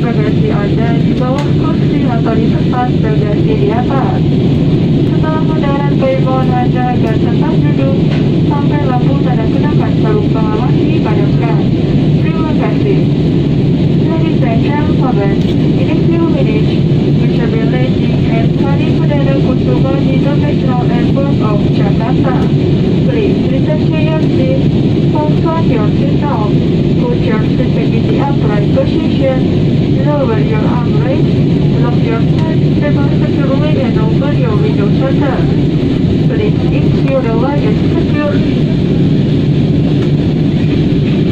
bagasi Anda di bawah kursi atau di tempat bagasi di atas. Setelah mendarat kami mohon Anda agar tetap duduk sampai lampu tanda kenakan sarung pengawas dipadamkan. Terima kasih. Ladies and gentlemen, in a few minutes, we shall at Sari Perdana Kusuma International Airport of Jakarta. Please return to your seat, your seatbelt, put your seat back in the upright position, lower your armrest, lock your seat table securely and open your window shutter. Please ensure the luggage securely.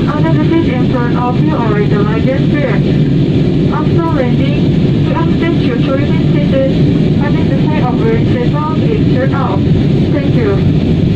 Under the seat in front of you or in the luggage bag. After landing, we ask that you to remain seated until the sign of wearing seatbelt is turned off. Thank you.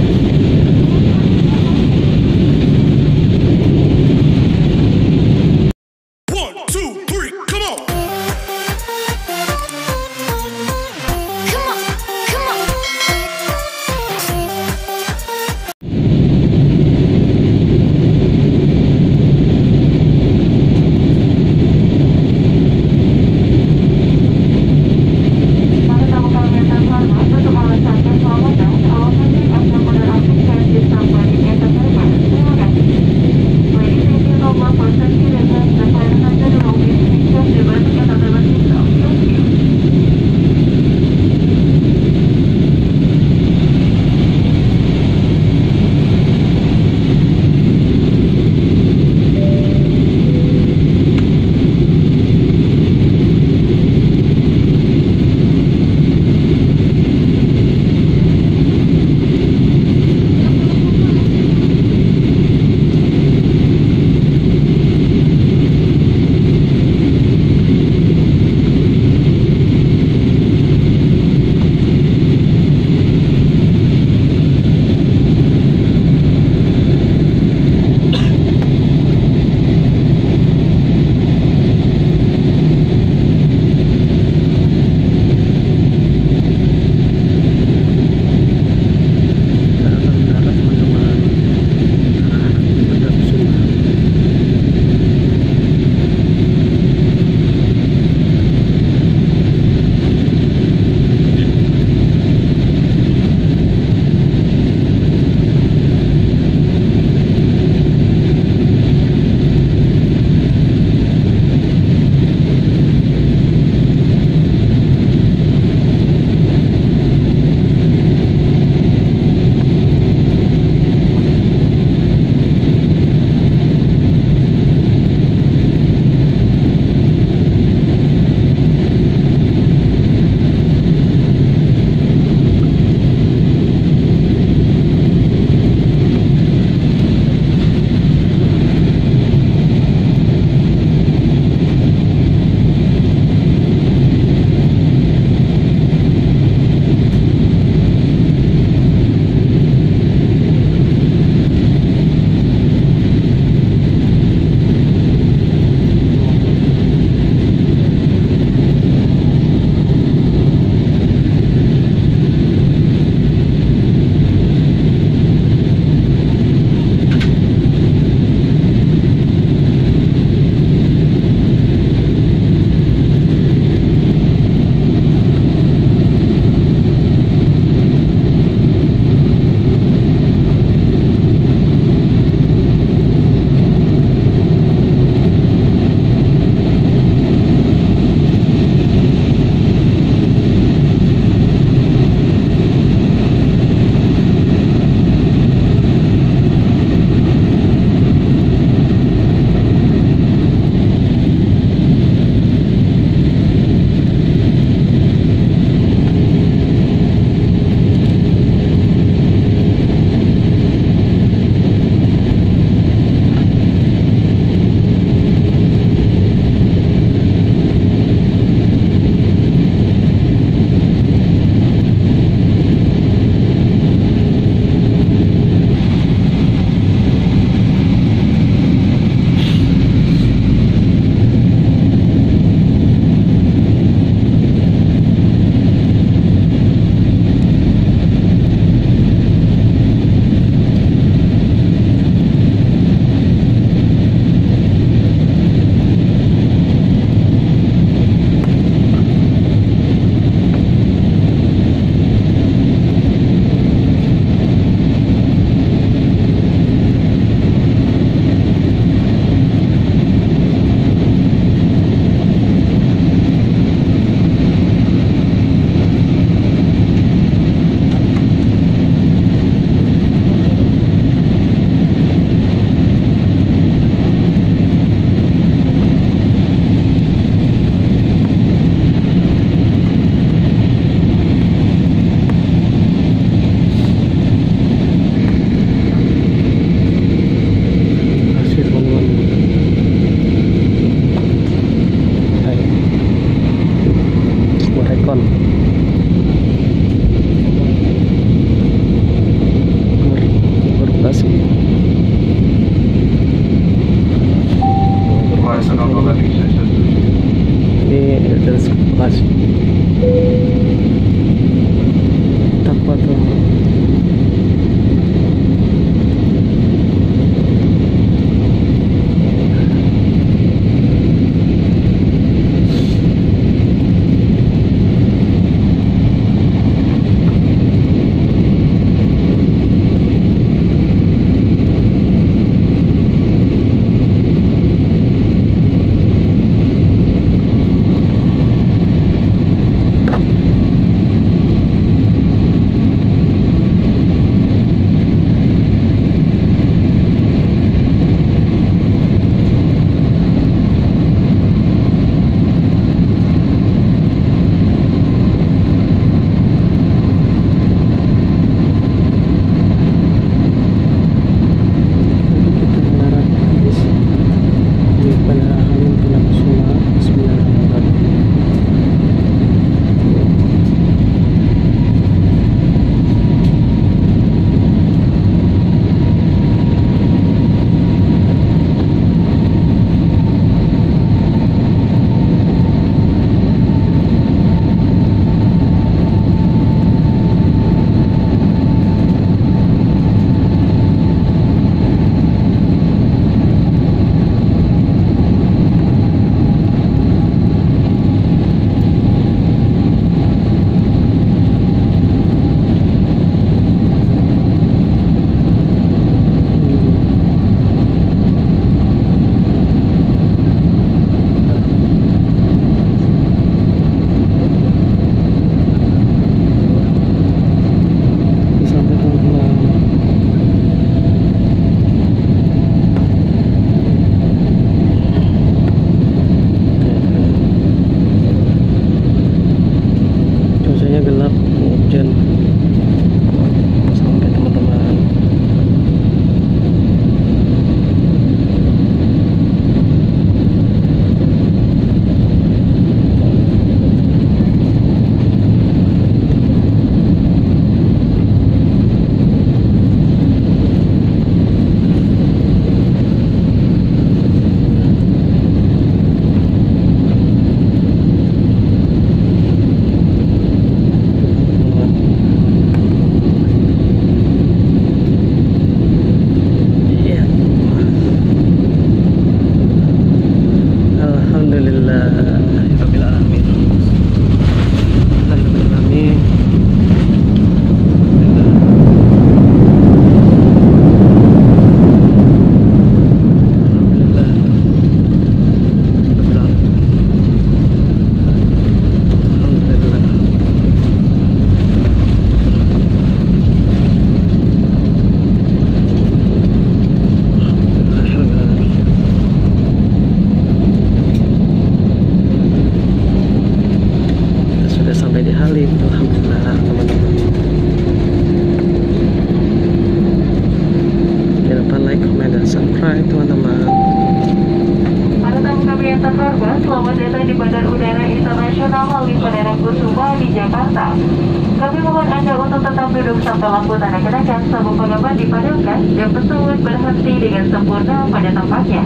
Pengaman dipadamkan dan pesawat berhenti dengan sempurna pada tempatnya.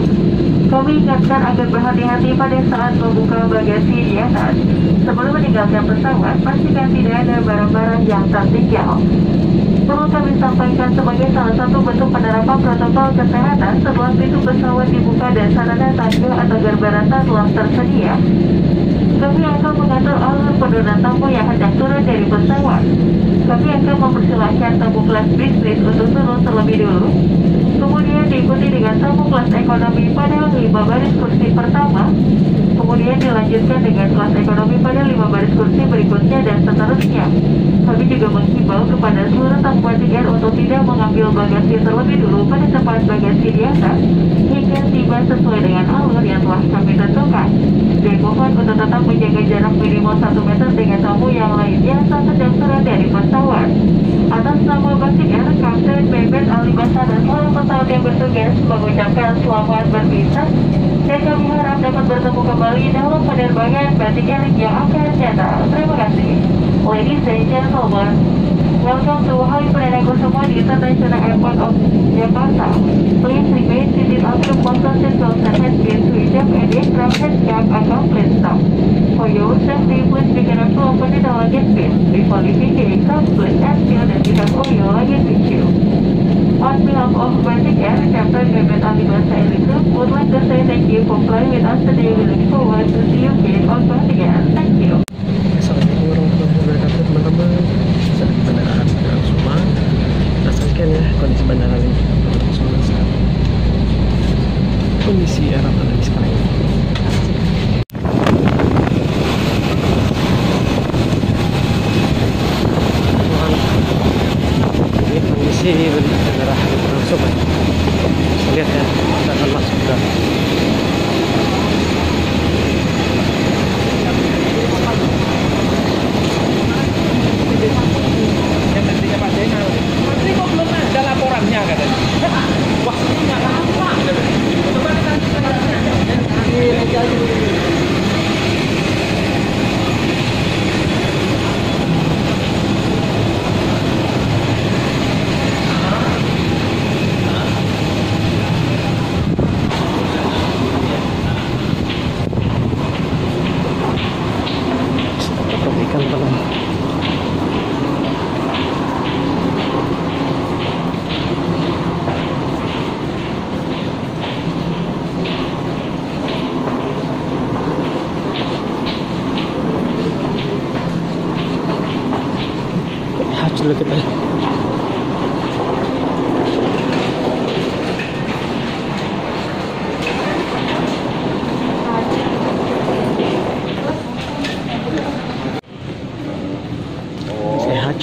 Kami ingatkan agar berhati-hati pada saat membuka bagasi di atas. Sebelum meninggalkan pesawat, pastikan tidak ada barang-barang yang tertinggal. Perlu kami sampaikan sebagai salah satu bentuk penerapan protokol kesehatan setelah pintu pesawat dibuka dan sarana tangga atau garbarata telah tersedia. Kami akan mengatur alur penurunan tamu yang hendak turun dari pesawat. Kami akan mempersilahkan tamu kelas bisnis turun terlebih dulu. Kemudian diikuti dengan tamu kelas ekonomi pada lima baris kursi pertama. Kemudian dilanjutkan dengan kelas ekonomi pada lima baris kursi berikutnya dan seterusnya. Kami juga menghimbau kepada seluruh tamu batik untuk tidak mengambil bagasi terlebih dulu pada tempat bagasi di atas hingga tiba sesuai dengan alur yang telah kami tentukan. Dan mohon untuk tetap menjaga jarak minimal 1 meter dengan tamu yang lainnya saat sedang turun dari pesawat. Atas nama Batik Air, Kapten Bebet Alibasa dan seluruh pesawat yang bertugas mengucapkan selamat berpisah dan kami harap dapat bertemu kembali dalam penerbangan Batik Air yang akan datang. Terima kasih. Ladies and gentlemen, Welcome to Halim Kusumadi International Airport of Jakarta. Please remain seated until closed seatbelts and headgear switch off and the aircraft headcap are complete stop. For your safety, please be to open the luggage bin. Before leaving the aircraft, please ensure that you have all your luggage with you. On behalf of Baltic Air, Captain Mehmet Ali Basai would like to say thank you for flying with us today. We look forward to see you again on Baltic Air. Thank you. Assalamualaikum warahmatullahi wabarakatuh teman-teman Saat di bandara Bandara Kusuma Kita saksikan ya kondisi bandara ini Bandara Kusuma saat Kondisi era pandemi sekarang ini Ini kondisi bandara Bandara Kusuma Bisa lihat ya Kita akan masuk ke yang nantinya Pak Zainal Menteri kok belum ada laporannya katanya wah ini nggak apa coba kita Perhatikan teman Lihat dulu kita Sehat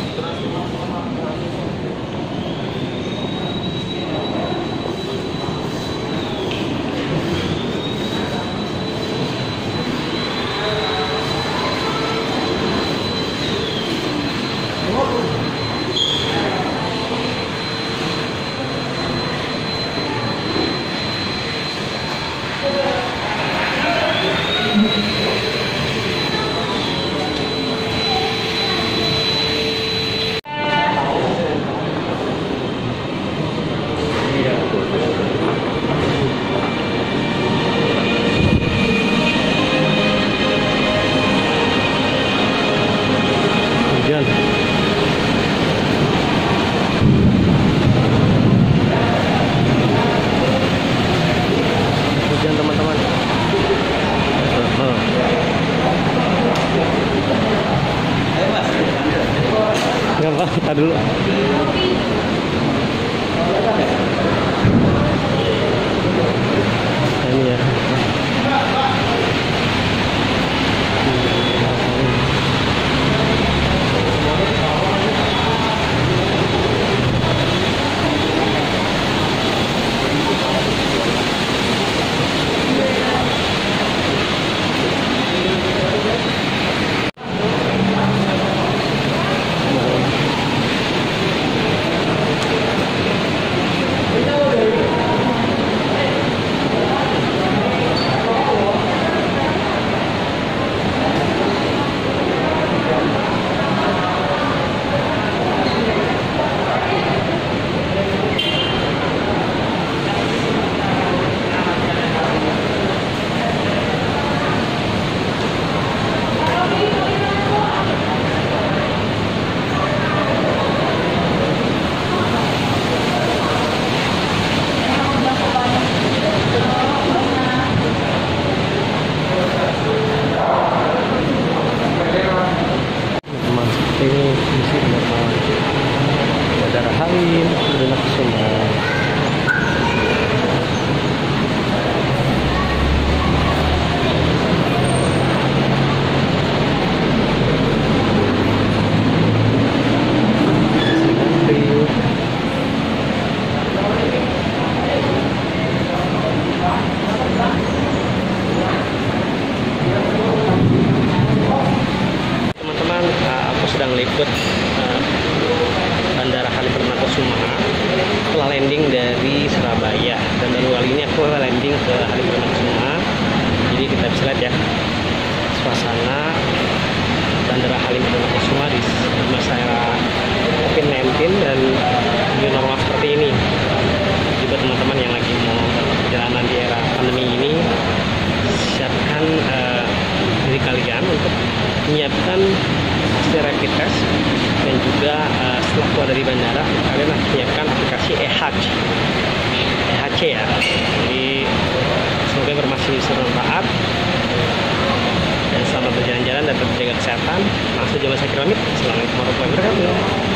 suasana. Bandara Halim Perdana Kusuma di masa era COVID-19 dan new normal seperti ini. Buat teman-teman yang lagi mau perjalanan di era pandemi ini siapkan eh, diri kalian untuk menyiapkan rapid test dan juga eh, setelah keluar dari bandara kalian harus menyiapkan aplikasi EHC EHC ya. Jadi semoga informasi bermanfaat dan tetap jaga kesehatan langsung jalan saya keramik Assalamualaikum warahmatullahi wabarakatuh